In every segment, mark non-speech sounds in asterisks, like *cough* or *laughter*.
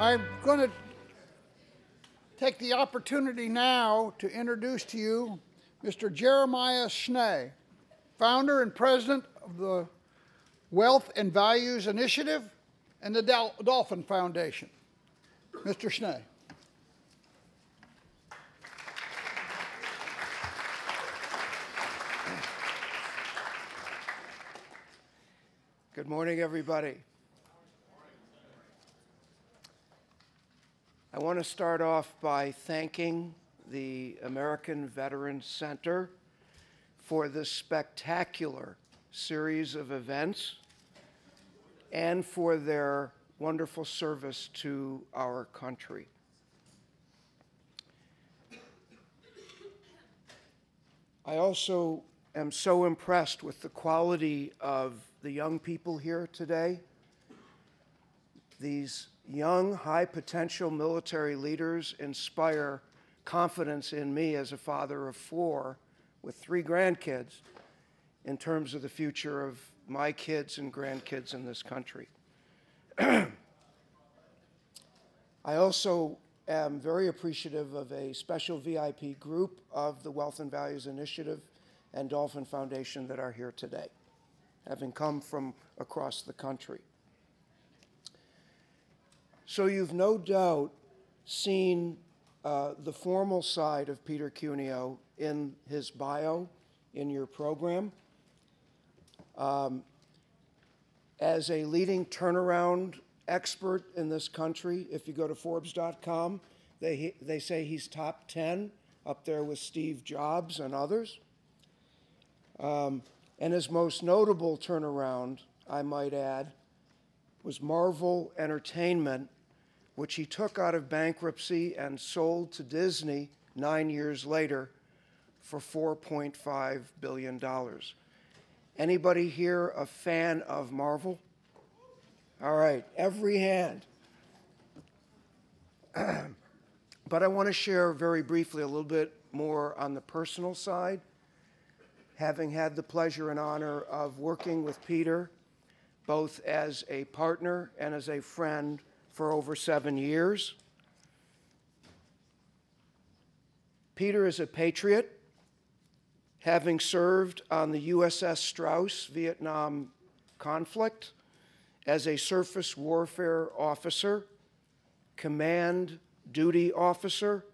I'm going to take the opportunity now to introduce to you Mr. Jeremiah Schnee, founder and president of the Wealth and Values Initiative and the Dol- Dolphin Foundation. Mr. Schnee. Good morning, everybody. I want to start off by thanking the American Veterans Center for this spectacular series of events and for their wonderful service to our country. I also am so impressed with the quality of the young people here today. These young, high potential military leaders inspire confidence in me as a father of four with three grandkids in terms of the future of my kids and grandkids in this country. *clears throat* I also am very appreciative of a special VIP group of the Wealth and Values Initiative and Dolphin Foundation that are here today having come from across the country. So you've no doubt seen uh, the formal side of Peter Cuneo in his bio in your program. Um, as a leading turnaround expert in this country, if you go to Forbes.com, they, they say he's top 10, up there with Steve Jobs and others. Um, and his most notable turnaround, I might add, was Marvel Entertainment, which he took out of bankruptcy and sold to Disney nine years later for $4.5 billion. Anybody here a fan of Marvel? All right, every hand. *clears throat* but I want to share very briefly a little bit more on the personal side having had the pleasure and honor of working with Peter, both as a partner and as a friend for over seven years. Peter is a patriot, having served on the USS Strauss Vietnam conflict as a surface warfare officer, command duty officer,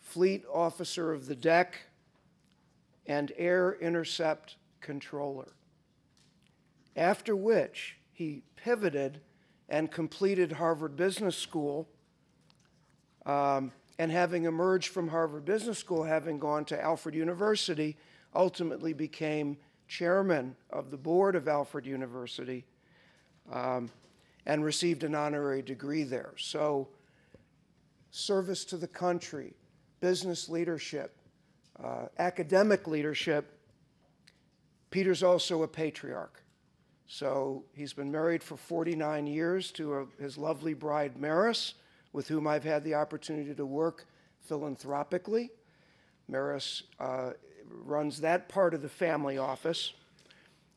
fleet officer of the deck, and air intercept controller. After which, he pivoted and completed Harvard Business School. Um, and having emerged from Harvard Business School, having gone to Alfred University, ultimately became chairman of the board of Alfred University um, and received an honorary degree there. So, service to the country, business leadership, uh, academic leadership, Peter's also a patriarch. So he's been married for 49 years to a, his lovely bride, Maris, with whom I've had the opportunity to work philanthropically. Maris uh, runs that part of the family office.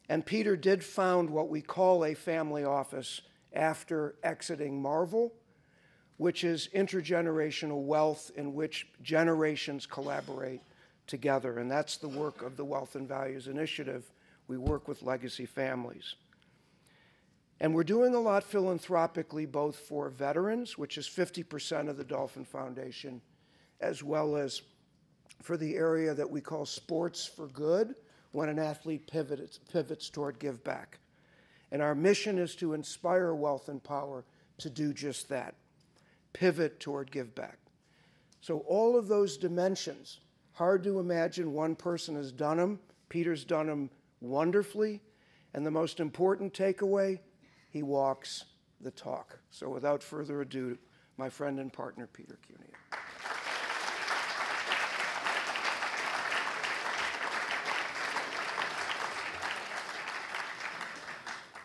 And Peter did found what we call a family office after exiting Marvel, which is intergenerational wealth in which generations collaborate together, and that's the work of the Wealth and Values Initiative. We work with legacy families. And we're doing a lot philanthropically, both for veterans, which is 50% of the Dolphin Foundation, as well as for the area that we call sports for good, when an athlete pivots, pivots toward give back. And our mission is to inspire wealth and power to do just that pivot toward give back. So, all of those dimensions Hard to imagine one person has done them. Peter's done them wonderfully. And the most important takeaway, he walks the talk. So without further ado, my friend and partner, Peter Cuneo.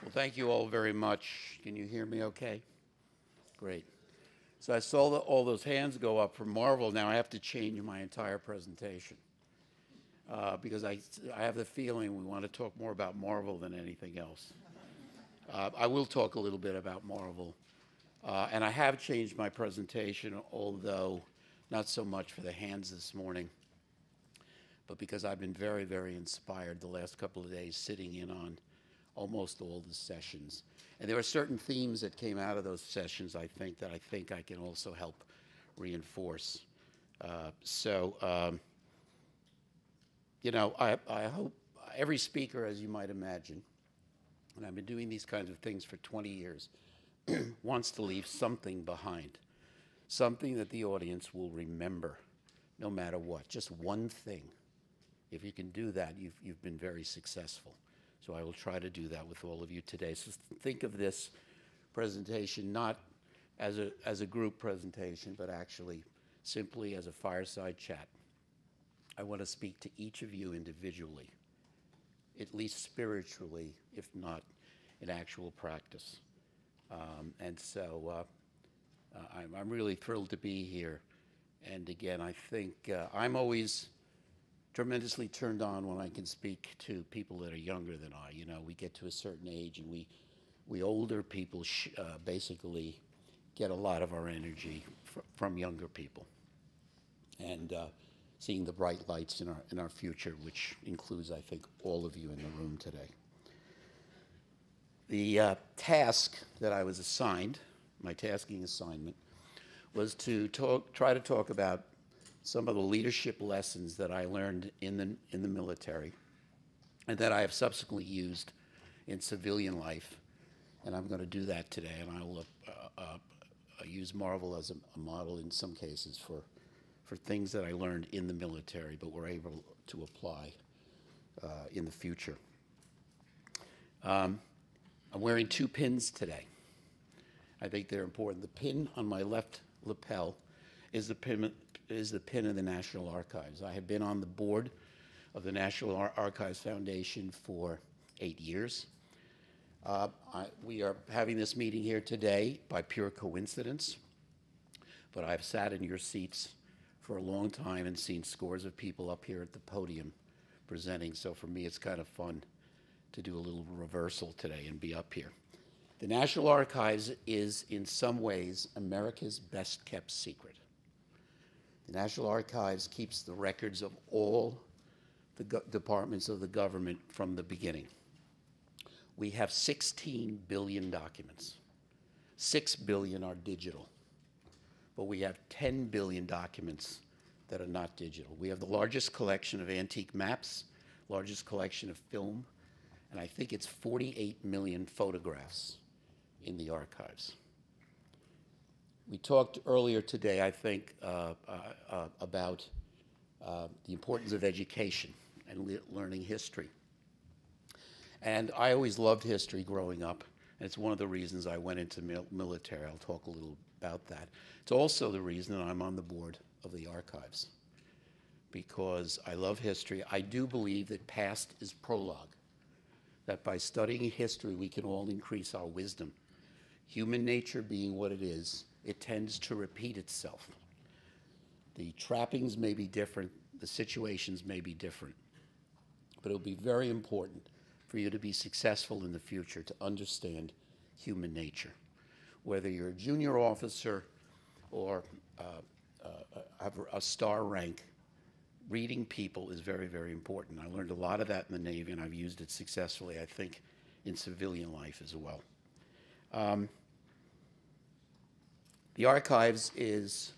Well, thank you all very much. Can you hear me okay? Great. So I saw the, all those hands go up for Marvel. Now I have to change my entire presentation uh, because I, I have the feeling we want to talk more about Marvel than anything else. Uh, I will talk a little bit about Marvel Uh, and I have changed my presentation, although not so much for the hands this morning, but because I've been very, very inspired the last couple of days sitting in on almost all the sessions. And there are certain themes that came out of those sessions, I think, that I think I can also help reinforce. Uh, so, um, you know, I, I hope every speaker, as you might imagine, and I've been doing these kinds of things for 20 years, *clears throat* wants to leave something behind, something that the audience will remember no matter what, just one thing. If you can do that, you've, you've been very successful. So I will try to do that with all of you today. So think of this presentation not as a, as a group presentation, but actually simply as a fireside chat. I want to speak to each of you individually, at least spiritually, if not in actual practice. Um, and so uh, uh, I'm, I'm, really thrilled to be here. And again, I think uh, I'm always tremendously turned on when I can speak to people that are younger than I. You know, we get to a certain age and we, we older people uh, basically get a lot of our energy fr from younger people. And uh, seeing the bright lights in our, in our future, which includes, I think, all of you in the room today. The uh, task that I was assigned, my tasking assignment, was to talk, try to talk about some of the leadership lessons that I learned in the, in the military and that I have subsequently used in civilian life. And I'm going to do that today, and I will uh, uh, use Marvel as a, a, model in some cases for, for things that I learned in the military but were able to apply uh, in the future. Um, I'm wearing two pins today. I think they're important. The pin on my left lapel is the pin, is the pin of the National Archives. I have been on the board of the National Ar Archives Foundation for eight years. Uh, I, we are having this meeting here today by pure coincidence, but I've sat in your seats for a long time and seen scores of people up here at the podium presenting, so for me it's kind of fun to do a little reversal today and be up here. The National Archives is, in some ways, America's best kept secret. The National Archives keeps the records of all the departments of the government from the beginning. We have 16 billion documents. 6 billion are digital, but we have 10 billion documents that are not digital. We have the largest collection of antique maps, largest collection of film, and I think it's 48 million photographs in the archives. We talked earlier today, I think, uh, uh, uh, about uh, the importance of education and le learning history. And I always loved history growing up, and it's one of the reasons I went into mil military. I'll talk a little about that. It's also the reason that I'm on the board of the archives, because I love history. I do believe that past is prologue that by studying history, we can all increase our wisdom. Human nature being what it is, it tends to repeat itself. The trappings may be different, the situations may be different, but it'll be very important for you to be successful in the future to understand human nature. Whether you're a junior officer or uh, uh, have a star rank, reading people is very, very important. I learned a lot of that in the Navy, and I've used it successfully, I think, in civilian life as well. Um, the archives is,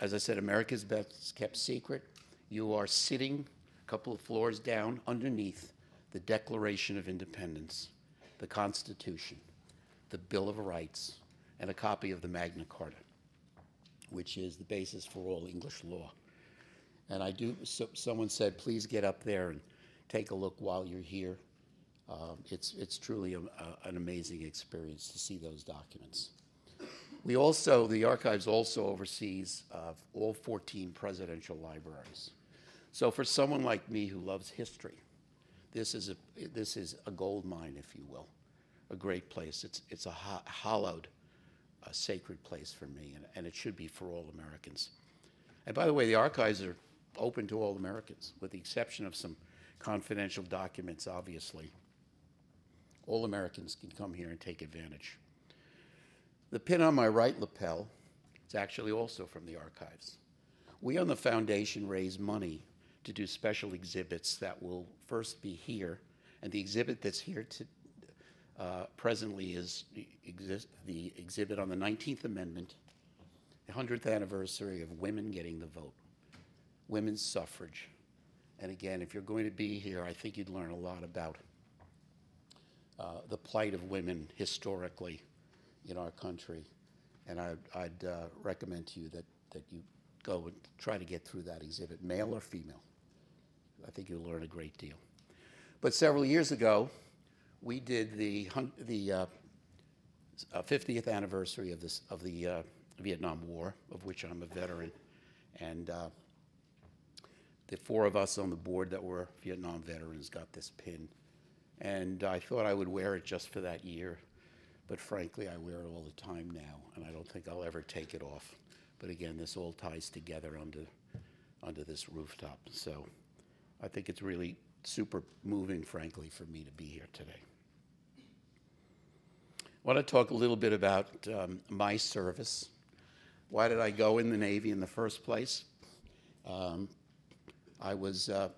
as I said, America's best kept secret. You are sitting a couple of floors down underneath the Declaration of Independence, the Constitution, the Bill of Rights, and a copy of the Magna Carta, which is the basis for all English law. And I do, so, someone said, please get up there and take a look while you're here. Um, it's, it's truly a, a, an amazing experience to see those documents. We also, the archives also oversees uh, all 14 presidential libraries. So for someone like me who loves history, this is a, this is a gold mine, if you will, a great place. It's, it's a ho hallowed, a uh, sacred place for me, and, and it should be for all Americans. And by the way, the archives are open to all Americans, with the exception of some confidential documents, obviously. All Americans can come here and take advantage. The pin on my right lapel is actually also from the archives. We on the foundation raise money to do special exhibits that will first be here, and the exhibit that's here to, uh, presently is the exhibit on the 19th Amendment, the 100th anniversary of women getting the vote, women's suffrage. And again, if you're going to be here, I think you'd learn a lot about uh, the plight of women historically in our country. And I'd, I'd uh, recommend to you that, that you go and try to get through that exhibit, male or female. I think you'll learn a great deal. But several years ago, we did the, the uh, uh, 50th anniversary of, this, of the uh, Vietnam War, of which I'm a veteran. And uh, the four of us on the board that were Vietnam veterans got this pin. And I thought I would wear it just for that year. But frankly, I wear it all the time now, and I don't think I'll ever take it off. But again, this all ties together under, under this rooftop. So I think it's really super moving, frankly, for me to be here today. I want to talk a little bit about um, my service. Why did I go in the Navy in the first place? Um, I was uh,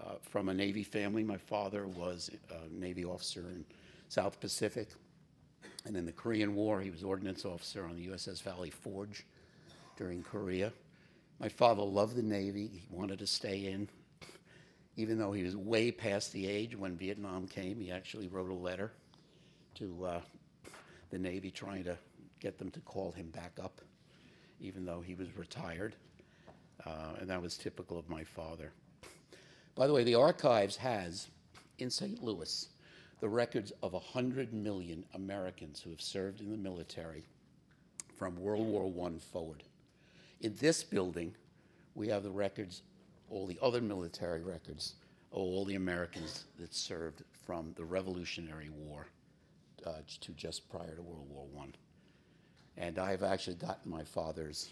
uh, from a Navy family. My father was a Navy officer in South Pacific. And in the Korean War, he was ordnance officer on the USS Valley Forge during Korea. My father loved the Navy. He wanted to stay in. Even though he was way past the age when Vietnam came, he actually wrote a letter to uh, the Navy trying to get them to call him back up, even though he was retired. Uh, and that was typical of my father. By the way, the archives has in St. Louis the records of 100 million Americans who have served in the military from World War I forward. In this building, we have the records, all the other military records, of all the Americans that served from the Revolutionary War uh, to just prior to World War I. And I've actually gotten my father's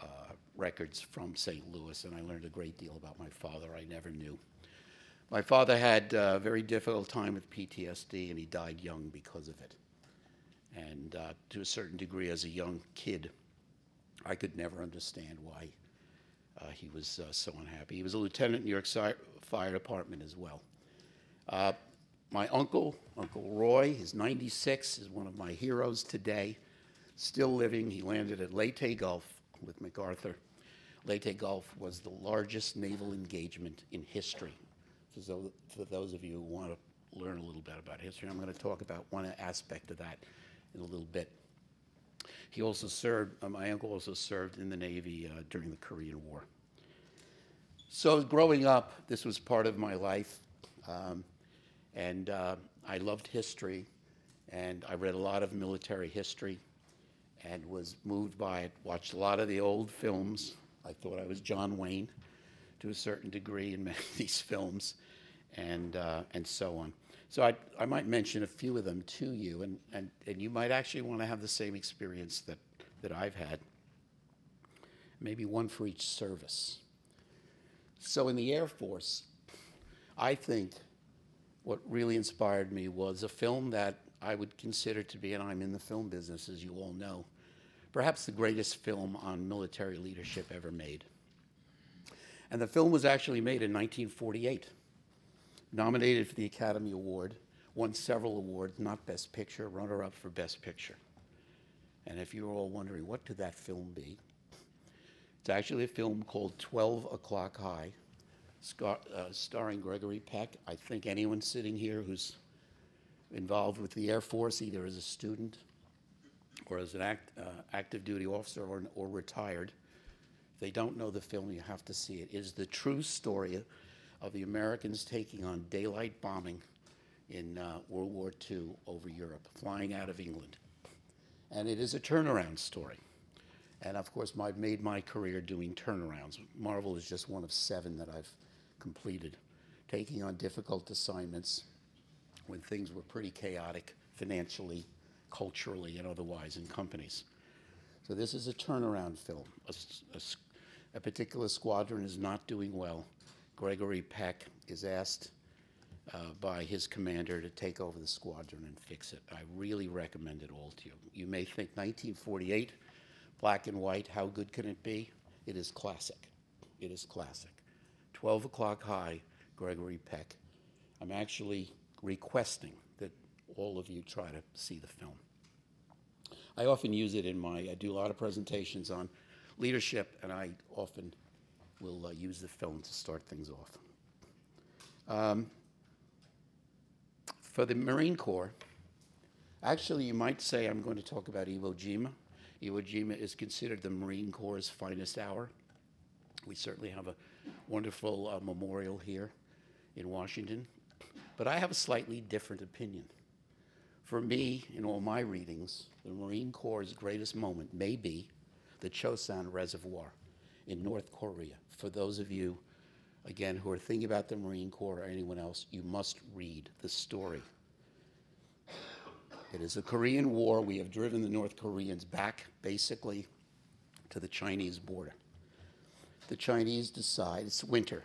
uh, records from St. Louis, and I learned a great deal about my father I never knew. My father had a very difficult time with PTSD, and he died young because of it. And uh, to a certain degree, as a young kid, I could never understand why uh, he was uh, so unhappy. He was a lieutenant in New York Si- Fire Department as well. Uh, my uncle, Uncle Roy, is 96, is one of my heroes today, still living. He landed at Leyte Gulf with MacArthur. Leyte Gulf was the largest naval engagement in history. So, for those of you who want to learn a little bit about history, I'm going to talk about one aspect of that in a little bit. He also served, uh, my uncle also served in the Navy uh, during the Korean War. So, growing up, this was part of my life. Um, and uh, I loved history, and I read a lot of military history and was moved by it. Watched a lot of the old films. I thought I was John Wayne to a certain degree in *laughs* many of these films, and, uh, and so on. So I, I might mention a few of them to you, and, and, and you might actually want to have the same experience that, that I've had. Maybe one for each service. So in the Air Force, I think what really inspired me was a film that I would consider to be, and I'm in the film business, as you all know, perhaps the greatest film on military leadership ever made. And the film was actually made in 1948, nominated for the Academy Award, won several awards, not Best Picture, runner up for Best Picture. And if you're all wondering, what could that film be? It's actually a film called 12 O'Clock High, scar- uh, starring Gregory Peck. I think anyone sitting here who's involved with the Air Force, either as a student or as an act, uh, active duty officer or, or retired, if they don't know the film, you have to see it. It is the true story of the Americans taking on daylight bombing in uh, World War II over Europe, flying out of England. And it is a turnaround story. And of course, I've made my career doing turnarounds. Marvel is just one of seven that I've completed, taking on difficult assignments when things were pretty chaotic financially, culturally, and otherwise in companies. So this is a turnaround film. A particular squadron is not doing well. Gregory Peck is asked uh, by his commander to take over the squadron and fix it. I really recommend it all to you. You may think 1948, black and white, how good can it be? It is classic. It is classic. 12 o'clock high, Gregory Peck. I'm actually requesting that all of you try to see the film. I often use it in my, I do a lot of presentations on leadership, and I often will uh, use the film to start things off. Um, for the Marine Corps, actually, you might say I'm going to talk about Iwo Jima. Iwo Jima is considered the Marine Corps' finest hour. We certainly have a wonderful uh, memorial here in Washington, but I have a slightly different opinion. For me, in all my readings, the Marine Corps' greatest moment may be the Chosin Reservoir in North Korea. For those of you, again, who are thinking about the Marine Corps or anyone else, you must read the story. It is a Korean War. We have driven the North Koreans back, basically, to the Chinese border. The Chinese decide, it's winter,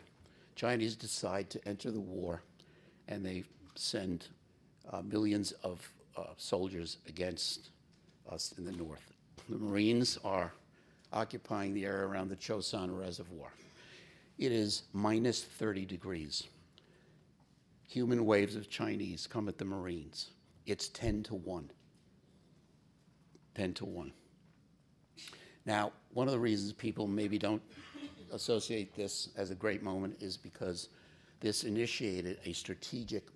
Chinese decide to enter the war, and they send uh, millions of uh, soldiers against us in the north. The Marines are occupying the area around the Chosin Reservoir. It is minus 30 degrees. Human waves of Chinese come at the Marines. It's 10 to 1. 10 to 1. Now, one of the reasons people maybe don't associate this as a great moment is because this initiated a strategic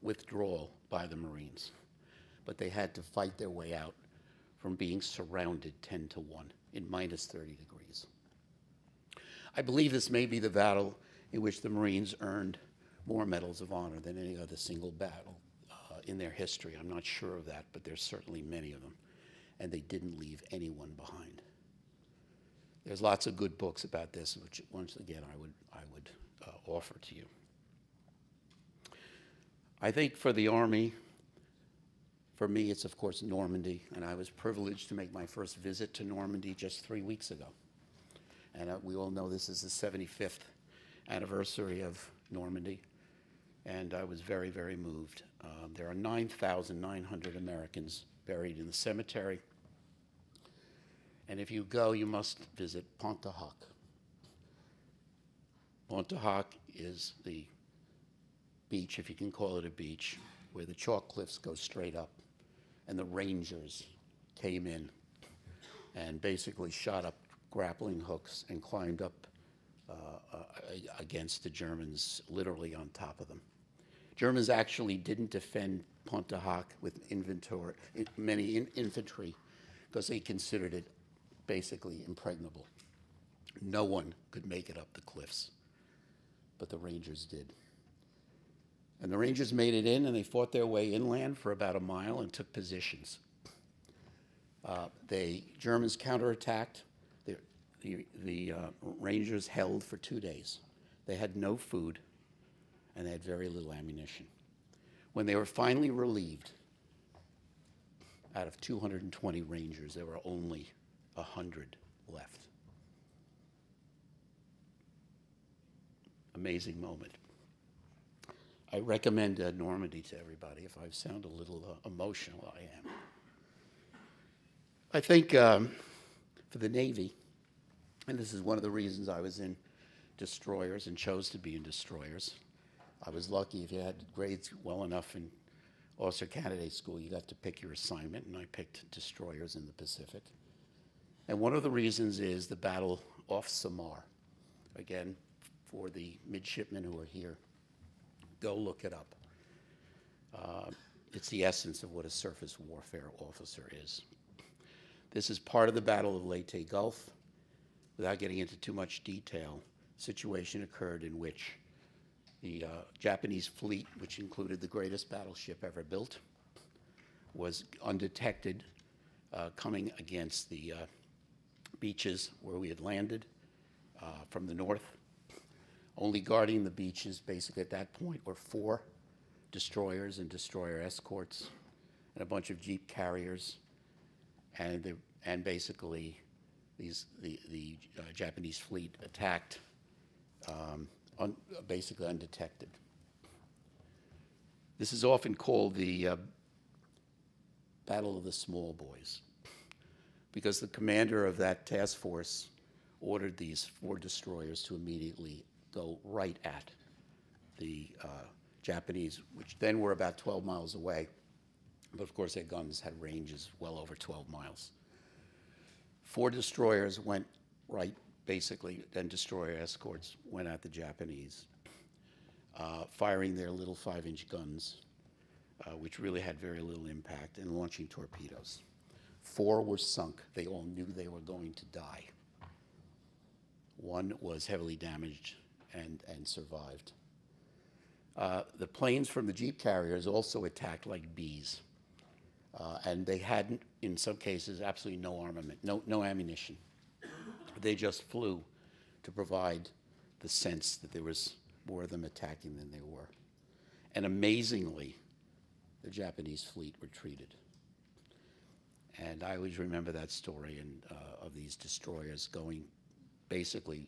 withdrawal by the Marines. But they had to fight their way out from being surrounded 10 to 1 in minus 30 degrees. I believe this may be the battle in which the Marines earned more medals of honor than any other single battle in their history. I'm not sure of that, but there's certainly many of them. And they didn't leave anyone behind. There's lots of good books about this, which once again I would, I would uh, offer to you. I think for the Army, for me, it's of course Normandy, and I was privileged to make my first visit to Normandy just three weeks ago. And uh, we all know this is the 75th anniversary of Normandy, and I was very, very moved. Um, there are 9,900 Americans buried in the cemetery. And if you go, you must visit Pointe du Hoc. Pontahak is the beach, if you can call it a beach, where the chalk cliffs go straight up. And the Rangers came in and basically shot up grappling hooks and climbed up uh, uh, against the Germans, literally on top of them. Germans actually didn't defend Pointe du Hoc with inventory, many in infantry because they considered it basically impregnable. No one could make it up the cliffs, but the Rangers did. And the Rangers made it in and they fought their way inland for about a mile and took positions. Uh, the Germans counterattacked. The, the, the uh, Rangers held for two days. They had no food and they had very little ammunition. When they were finally relieved, out of 220 Rangers, there were only 100 left. Amazing moment. I recommend uh, Normandy to everybody. If I sound a little uh, emotional, I am. I think um, for the Navy, and this is one of the reasons I was in destroyers and chose to be in destroyers. I was lucky if you had grades well enough in officer candidate school, you got to pick your assignment, and I picked destroyers in the Pacific. And one of the reasons is the battle off Samar. Again, for the midshipmen who are here, go look it up. Uh, it's the essence of what a surface warfare officer is. This is part of the Battle of Leyte Gulf. Without getting into too much detail, situation occurred in which the uh, Japanese fleet, which included the greatest battleship ever built, was undetected uh, coming against the uh, beaches where we had landed uh, from the north only guarding the beaches, basically, at that point, were four destroyers and destroyer escorts and a bunch of jeep carriers. And, the, and basically, these, the, the uh, Japanese fleet attacked um, un, basically undetected. This is often called the uh, Battle of the Small Boys because the commander of that task force ordered these four destroyers to immediately go right at the uh, Japanese, which then were about 12 miles away. But of course, their guns had ranges well over 12 miles. Four destroyers went right, basically, and destroyer escorts went at the Japanese, uh, firing their little five inch guns, uh, which really had very little impact, and launching torpedoes. Four were sunk. They all knew they were going to die. One was heavily damaged and, and survived. Uh, the planes from the Jeep carriers also attacked like bees. Uh, and they had, in some cases, absolutely no armament, no, no ammunition. They just flew to provide the sense that there was more of them attacking than there were. And amazingly, the Japanese fleet retreated. And I always remember that story and, uh, of these destroyers going basically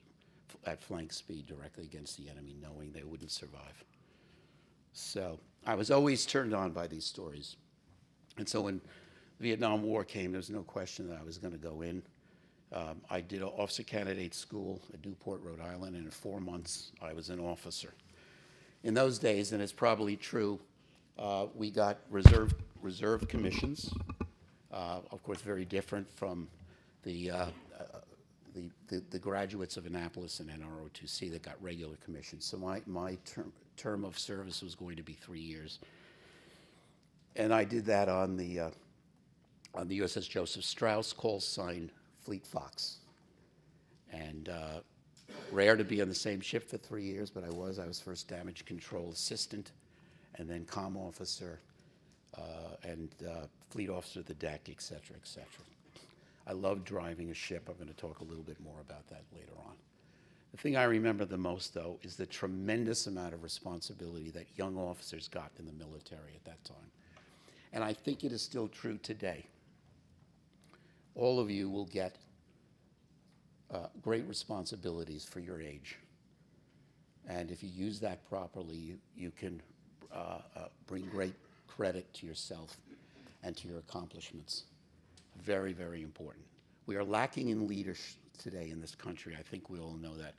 at flank speed directly against the enemy, knowing they wouldn't survive. So I was always turned on by these stories. And so when the Vietnam War came, there was no question that I was going to go in. Um, I did an officer candidate school at Newport, Rhode Island, and in four months I was an officer. In those days, and it's probably true, uh, we got reserve, reserve commissions, uh, of course, very different from the, uh, uh, the, the, the graduates of Annapolis and NROTC that got regular commissions. So my, my term, term of service was going to be three years. And I did that on the, uh, on the USS Joseph Strauss, call sign Fleet Fox. And uh, rare to be on the same ship for three years, but I was. I was first damage control assistant, and then com officer, uh, and uh, fleet officer of the deck, et cetera, et cetera. I love driving a ship. I'm going to talk a little bit more about that later on. The thing I remember the most, though, is the tremendous amount of responsibility that young officers got in the military at that time. And I think it is still true today. All of you will get uh, great responsibilities for your age. And if you use that properly, you, you can uh, uh, bring great credit to yourself and to your accomplishments. Very, very important. We are lacking in leadership today in this country. I think we all know that.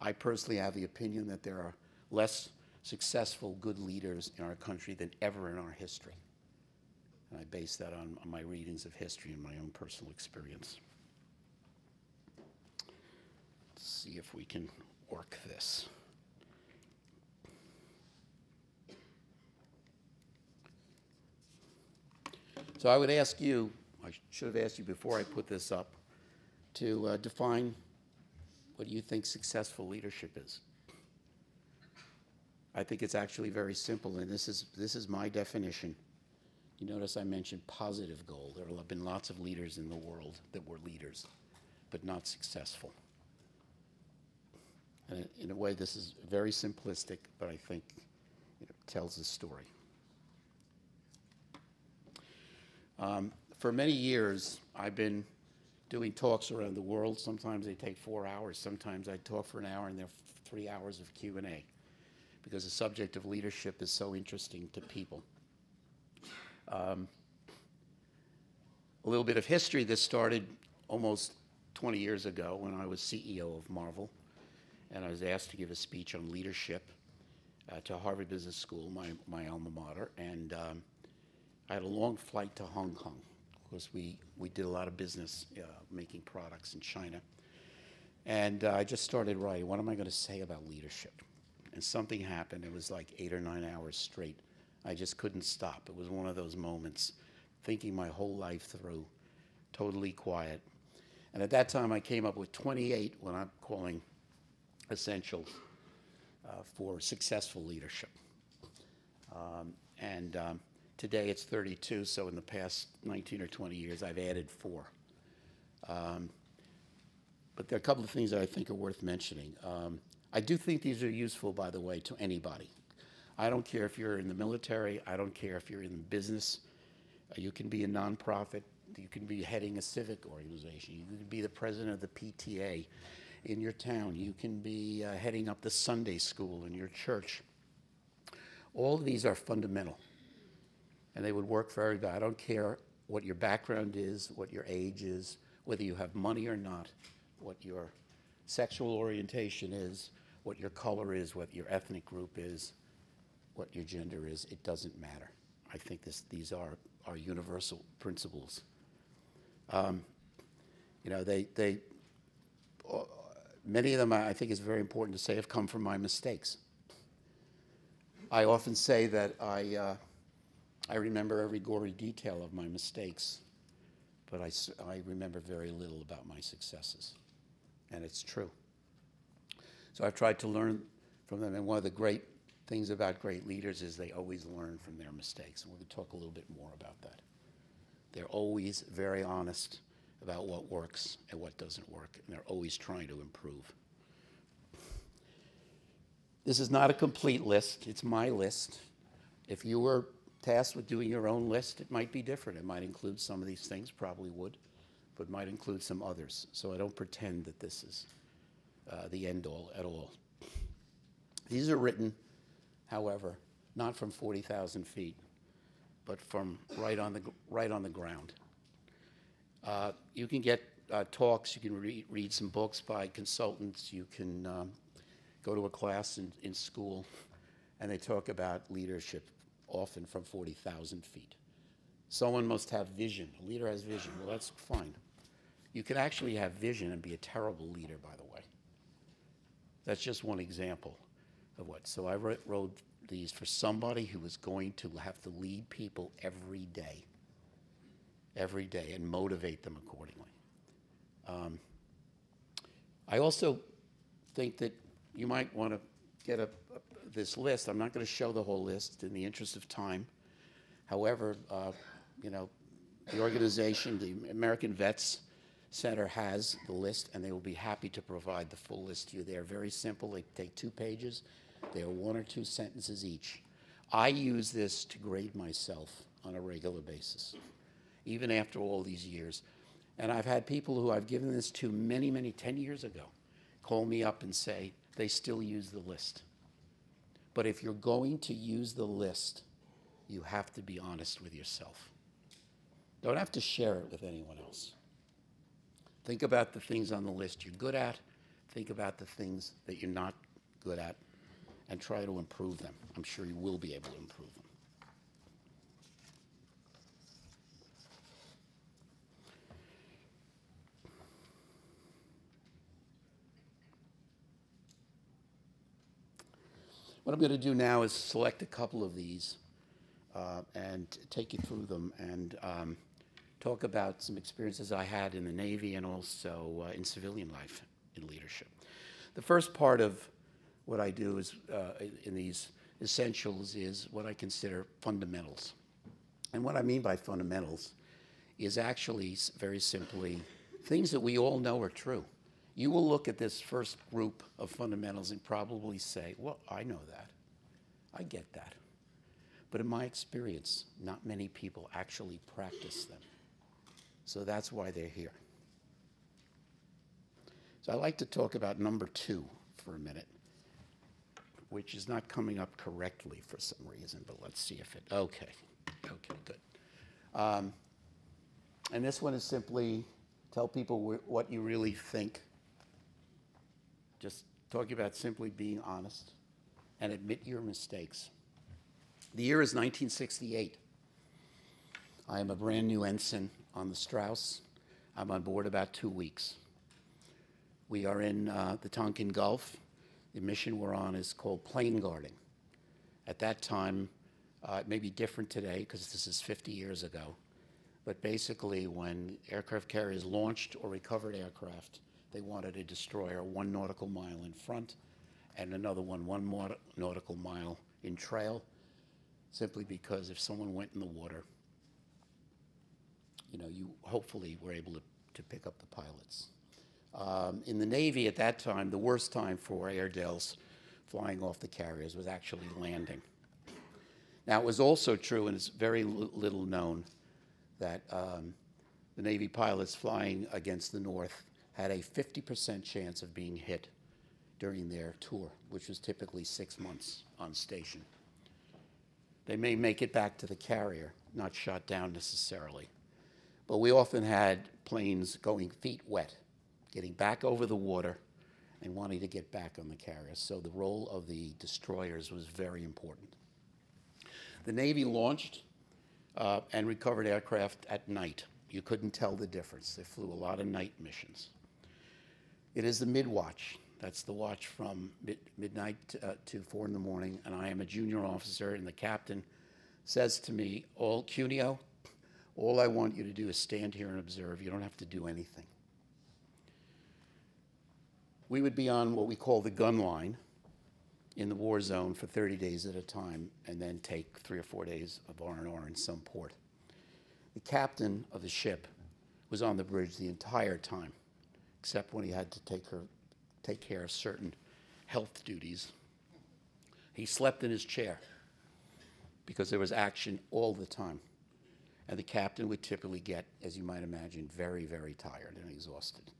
I personally have the opinion that there are less successful, good leaders in our country than ever in our history. And I base that on, my readings of history and my own personal experience. Let's see if we can work this. So I would ask you, I should have asked you before I put this up, to uh, define what you think successful leadership is. I think it's actually very simple, and this is, this is my definition. You notice I mentioned positive goal. There have been lots of leaders in the world that were leaders, but not successful. And in a way, this is very simplistic, but I think it tells the story. Um, for many years, I've been doing talks around the world. Sometimes they take four hours. Sometimes I talk for an hour and there are three hours of Q&A because the subject of leadership is so interesting to people. Um, a little bit of history. This started almost 20 years ago when I was CEO of Marvel, and I was asked to give a speech on leadership uh, to Harvard Business School, my, my alma mater, and um, I had a long flight to Hong Kong because we, we did a lot of business uh, making products in China. And uh, I just started writing, what am I going to say about leadership? And something happened. It was like eight or nine hours straight. I just couldn't stop. It was one of those moments, thinking my whole life through, totally quiet. And at that time, I came up with 28, what I'm calling essentials uh, for successful leadership. Um, and um, today it's 32, so in the past 19 or 20 years, I've added four. Um, but there are a couple of things that I think are worth mentioning. Um, I do think these are useful, by the way, to anybody. I don't care if you're in the military, I don't care if you're in business. Uh, you can be a nonprofit, you can be heading a civic organization, you can be the president of the PTA in your town, you can be uh, heading up the Sunday school in your church. All of these are fundamental, and they would work for everybody. I don't care what your background is, what your age is, whether you have money or not, what your sexual orientation is, what your color is, what your ethnic group is, what your gender is. It doesn't matter. I think this, these are, are universal principles. Um, you know, they, they, uh, many of them, I think it's very important to say, have come from my mistakes. I often say that I, uh, I remember every gory detail of my mistakes, but I, I remember very little about my successes. And it's true. So I've tried to learn from them. And one of the great things about great leaders is they always learn from their mistakes. And we're going to talk a little bit more about that. They're always very honest about what works and what doesn't work, and they're always trying to improve. This is not a complete list, it's my list. If you were tasked with doing your own list, it might be different. It might include some of these things, probably would, but might include some others. So I don't pretend that this is uh, the end all at all. These are written, however, not from 40,000 feet, but from right on the, right on the ground. Uh, You can get uh, talks, you can read, read some books by consultants, you can um, go to a class in, in school, and they talk about leadership often from 40,000 feet. Someone must have vision. A leader has vision. Well, that's fine. You can actually have vision and be a terrible leader, by the way. That's just one example of what. So I wrote, wrote these for somebody who was going to have to lead people every day, every day, and motivate them accordingly. Um, I also think that you might want to get a, this list. I'm not going to show the whole list in the interest of time. However, uh, you know, the organization, the American Vets Center has the list, and they will be happy to provide the full list to you. They are very simple. They take two pages. They are one or two sentences each. I use this to grade myself on a regular basis, even after all these years. And I've had people who I've given this to many, many, 10 years ago, call me up and say they still use the list. But if you're going to use the list, you have to be honest with yourself. Don't have to share it with anyone else. Think about the things on the list you're good at, think about the things that you're not good at, and try to improve them. I'm sure you will be able to improve them. What I'm going to do now is select a couple of these uh, and take you through them and um, talk about some experiences I had in the Navy and also uh, in civilian life in leadership. The first part of what I do is uh, in these essentials is what I consider fundamentals. And what I mean by fundamentals is actually very simply things that we all know are true. You will look at this first group of fundamentals and probably say, well, I know that. I get that. But in my experience, not many people actually practice them. So that's why they're here. So I'd like to talk about number two for a minute, which is not coming up correctly for some reason, but let's see if it, okay, okay, good. Um, and this one is simply tell people wh- what you really think. Just talking about simply being honest and admit your mistakes. The year is 1968. I am a brand new ensign on the Strauss. I'm on board about two weeks. We are in uh, the Tonkin Gulf. The mission we're on is called plane guarding. At that time, uh, it may be different today because this is 50 years ago. But basically, when aircraft carriers launched or recovered aircraft, they wanted a destroyer one nautical mile in front and another one one more nautical mile in trail, simply because if someone went in the water, you know, you hopefully were able to, to pick up the pilots. Um, in the Navy at that time, the worst time for Airedales flying off the carriers was actually landing. Now, it was also true, and it's very li- little known, that um, the Navy pilots flying against the North had a 50% chance of being hit during their tour, which was typically six months on station. They may make it back to the carrier, not shot down necessarily. But we often had planes going feet wet, getting back over the water and wanting to get back on the carrier. So the role of the destroyers was very important. The Navy launched uh, and recovered aircraft at night. You couldn't tell the difference. They flew a lot of night missions. It is the mid-watch. That's the watch from mid- midnight uh, to four in the morning, and I am a junior officer, and the captain says to me, all, Cuneo, all I want you to do is stand here and observe. You don't have to do anything. We would be on what we call the gun line in the war zone for 30 days at a time, and then take three or four days of R&R in some port. The captain of the ship was on the bridge the entire time, except when he had to take, her, take care of certain health duties. He slept in his chair because there was action all the time. And the captain would typically get, as you might imagine, very, very tired and exhausted.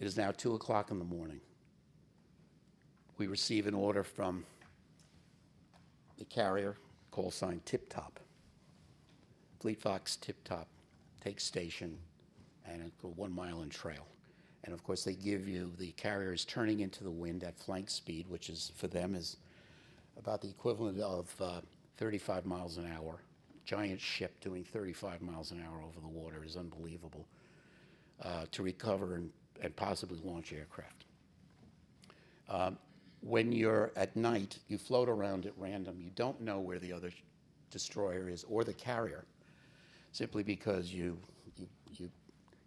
It is now 2 o'clock in the morning. We receive an order from the carrier, call sign Tip Top. Fleet Fox Tip Top takes station and go one mile in trail. And of course, they give you the carrier is turning into the wind at flank speed, which is for them is about the equivalent of uh, 35 miles an hour. Giant ship doing 35 miles an hour over the water is unbelievable uh, to recover and, and possibly launch aircraft. Um, when you're at night, you float around at random. You don't know where the other destroyer is or the carrier, simply because you, you, you,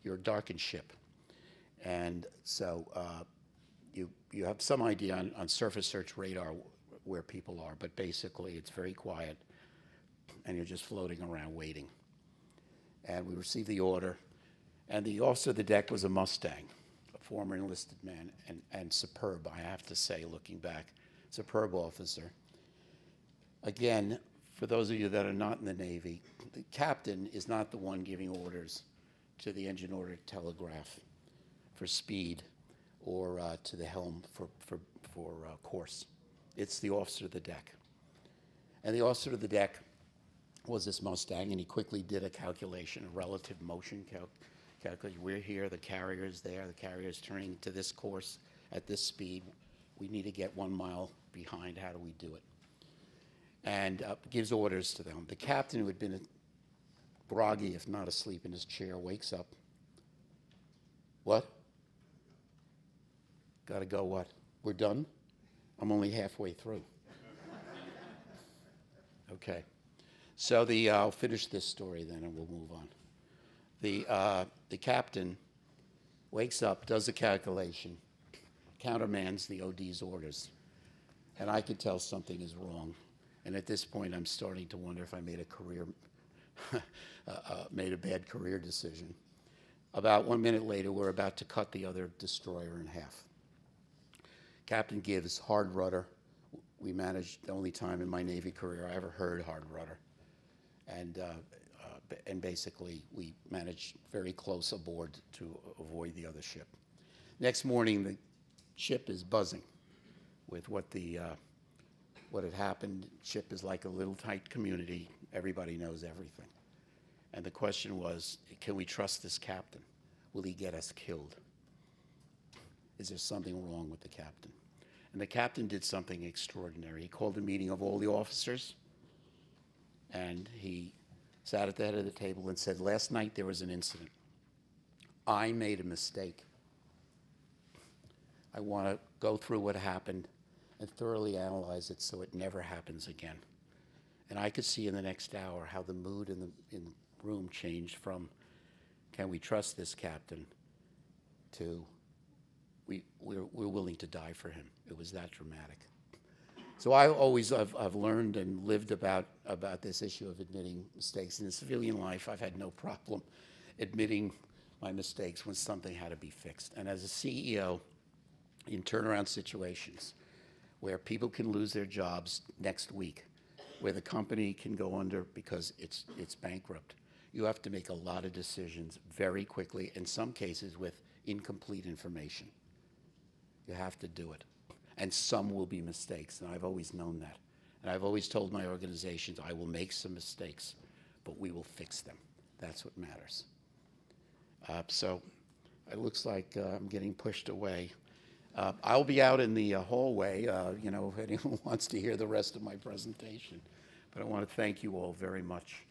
you're a darkened ship. And so uh, you, you have some idea on, on surface search radar where people are, but basically it's very quiet and you're just floating around waiting. And we received the order, and the officer of the deck was a Mustang, a former enlisted man, and, and superb, I have to say, looking back, superb officer. Again, for those of you that are not in the Navy, the captain is not the one giving orders to the engine order telegraph for speed or uh, to the helm for, for, for uh, course. It's the officer of the deck. And the officer of the deck was this Mustang, and he quickly did a calculation, a relative motion cal- calculation. We're here, the carrier is there, the carrier is turning to this course at this speed. We need to get one mile behind. How do we do it? And uh, gives orders to them. The captain, who had been groggy, if not asleep in his chair, wakes up. What? Got to go what? We're done? I'm only halfway through. *laughs* Okay. So the, uh, I'll finish this story then and we'll move on. The, uh, the captain wakes up, does a calculation, countermands the OD's orders. And I could tell something is wrong. And at this point, I'm starting to wonder if I made a career, *laughs* uh, uh, made a bad career decision. About one minute later, we're about to cut the other destroyer in half. Captain gives hard rudder. We managed the only time in my Navy career I ever heard hard rudder. And, uh, uh, and basically, we managed very close aboard to avoid the other ship. Next morning, the ship is buzzing with what the, uh, what had happened. Ship is like a little tight community. Everybody knows everything. And the question was, can we trust this captain? Will he get us killed? Is there something wrong with the captain? And the captain did something extraordinary. He called a meeting of all the officers, and he sat at the head of the table and said, Last night there was an incident. I made a mistake. I want to go through what happened and thoroughly analyze it so it never happens again. And I could see in the next hour how the mood in the, in the room changed from, can we trust this captain, to, we, we're, we're willing to die for him. It was that dramatic. So I always, I've, I've learned and lived about, about this issue of admitting mistakes. In civilian life, I've had no problem admitting my mistakes when something had to be fixed. And as a CEO, in turnaround situations where people can lose their jobs next week, where the company can go under because it's, it's bankrupt, you have to make a lot of decisions very quickly, in some cases with incomplete information. You have to do it and some will be mistakes. And I've always known that. And I've always told my organizations, I will make some mistakes, but we will fix them. That's what matters. Uh, so it looks like uh, I'm getting pushed away. Uh, I'll be out in the uh, hallway, uh, you know, if anyone *laughs* wants to hear the rest of my presentation. But I want to thank you all very much,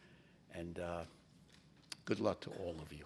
and uh, good luck to all of you.